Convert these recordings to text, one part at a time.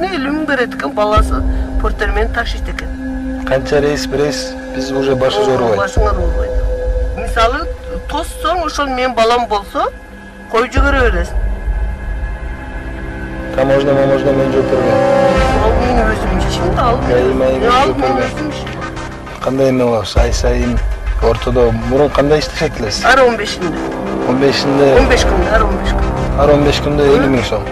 миң берет экен баласы портер менен ташыйт экен канча рейс бир рейс биз уже башыбыз оорубайт башың оорубайт мисалы тоссоң ошол менин балам болсо коюп жибере бересиң таможня маможня менен жооп берген ал менин өзүмдүн ишим да ал Гаи, маи менен ал жооп менин берген. өзүмдүн ишим кандай эме болобуз ай сайын ортодо мурун кандай иштешет элесиз ар он бешинде он бешинде он беш күндө ар он беш күн ар он беш күндө элүү миң сом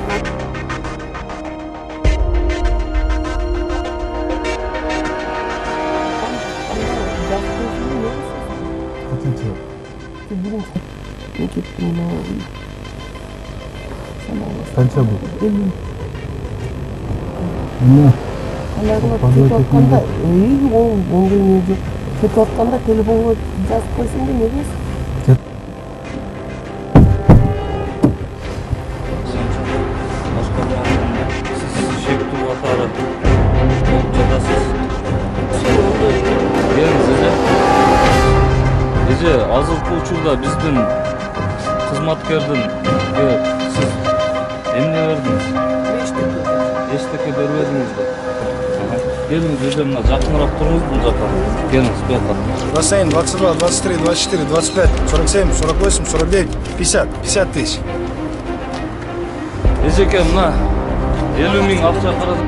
Қанша бұл? кетип атканда үй ол ондой эмне жок кетип атканда телефонго жазып койсоң да Siz Ece azırkı uçurda bizden Kızmatkerden Siz emne verdiniz Eşteke bermediniz de Geliniz Ece mına жақынырақ тұрыңыз бұл жаққа Келіңіз bu жаққа 27, 22, 23, 24, 25, 47, 48, 49, 50, 50 тысяч. Ежеке мына елу мың ақша қарыз